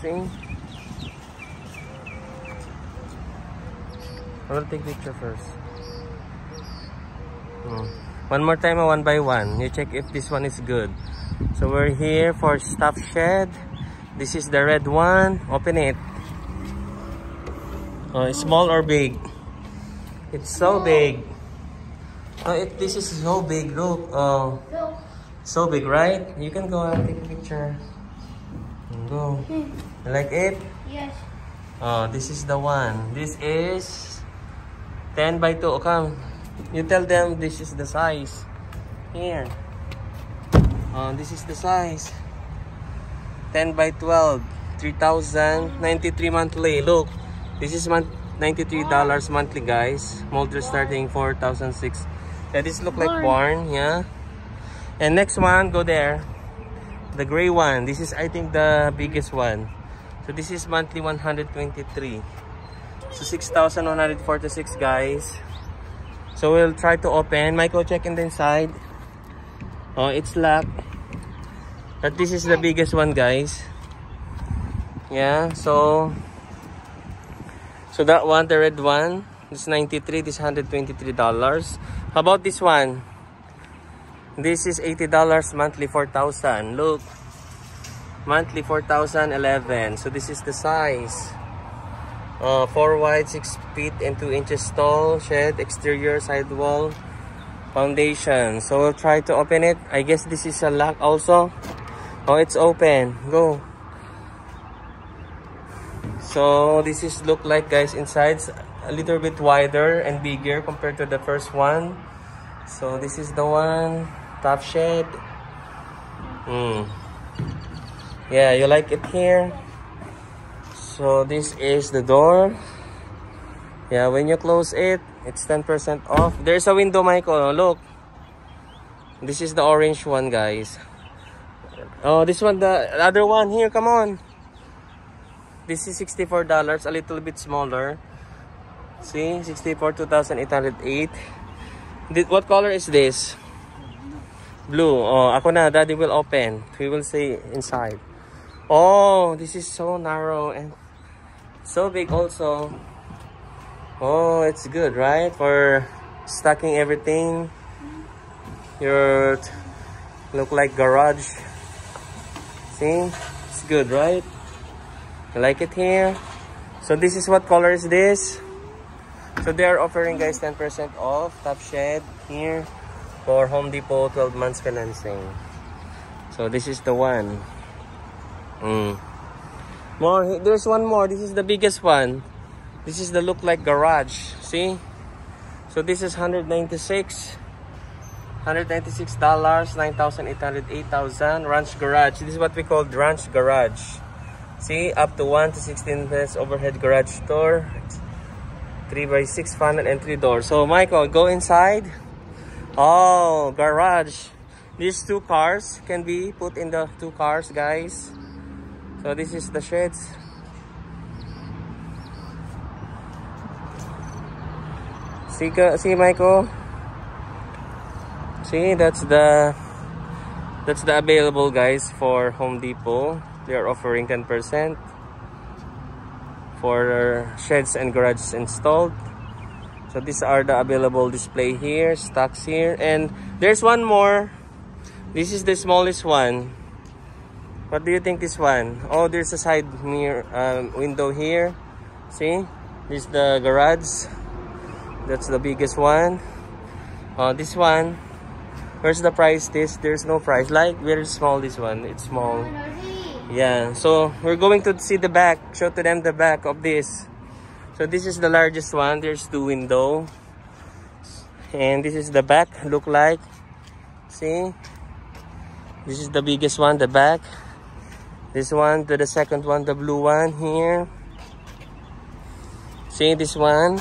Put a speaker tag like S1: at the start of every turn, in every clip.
S1: See? I will take picture first. Hmm. One more time, one by one. You check if this one is good. So we're here for stuff shed. This is the red one. Open it. Oh, small or big? It's so big. Oh, it, this is so big. Look. Oh, so big, right? You can go and take a picture. Go. You like it?
S2: Yes.
S1: Oh, this is the one. This is 10 by 2. Oh, come. You tell them this is the size. Here. Oh, this is the size. 10 by 12. 3,093 monthly. Look. This is month $93 monthly, guys. Molder starting 4,006. Yeah, this look like barn. Yeah. And next one, go there. The gray one. This is, I think, the biggest one. So this is monthly 123. So 6,146 guys. So we'll try to open. Michael, check in the inside. Oh, it's locked. But this is the biggest one guys. Yeah, so so that one, the red one, this 93, this 123 dollars. How about this one? This is $80 monthly 4,000. Look. Monthly 4,011. So this is the size. Uh, 4 wide, 6 feet and 2 inches tall. Shed, exterior, sidewall, foundation. So we'll try to open it. I guess this is a lock also. Oh, it's open. Go. So this is look like guys inside a little bit wider and bigger compared to the first one. So this is the one Tuff Shed. Hmm. Yeah, you like it here. So this is the door. Yeah, when you close it, it's 10% off. There's a window, Michael. Look. This is the orange one, guys. Oh, this one, the other one. Here, come on. This is $64, a little bit smaller. See, 64, 2,808. What color is this? Blue. Oh, ako na. Daddy will open. We will see inside. Oh, this is so narrow and so big also. Oh, it's good, right? For stacking everything. Your look like garage. See? It's good, right? You like it here? So this is what color is this? So they are offering guys 10% off Tuff Shed here for Home Depot 12 months financing. So this is the one. Mm. More, there's one more. This is the biggest one. This is the look like garage. See? So this is 196. $196, 9,800, 8,000. Ranch garage. This is what we call ranch garage. See? Up to 1 to 16 beds overhead garage door. 3 by 6 funnel and 3 doors. So Michael, go inside. Oh, garage. These two cars can be put in the two cars, guys. So this is the sheds. See, see Michael? See, that's the that's the available guys for Home Depot. They are offering 10% for sheds and garages installed. So these are the available display here, stocks here. And there's one more. This is the smallest one. What do you think this one? Oh, there's a side mirror um, window here. See? This is the garage. That's the biggest one. Uh, this one. Where's the price? This there's no price. Like very small. This one. It's small. Yeah. So we're going to see the back. Show to them the back of this. So this is the largest one. There's two window. And this is the back. Look like. See? This is the biggest one. The back. This one to the second one, the blue one here. See this one?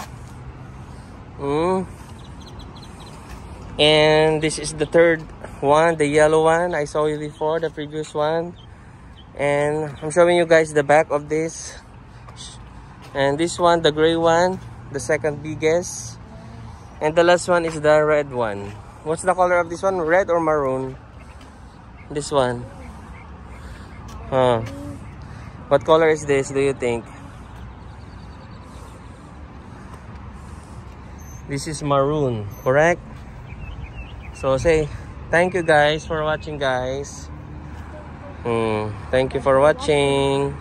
S1: Mm. And this is the third one, the yellow one. I saw you before, the previous one. And I'm showing you guys the back of this and this one the gray one the second biggest. And the last one is the red one. What's the color of this one? Red or maroon? This one. Huh. What color is this do you think? This is maroon correct? So say thank you guys for watching guys. Mm, thank you for watching.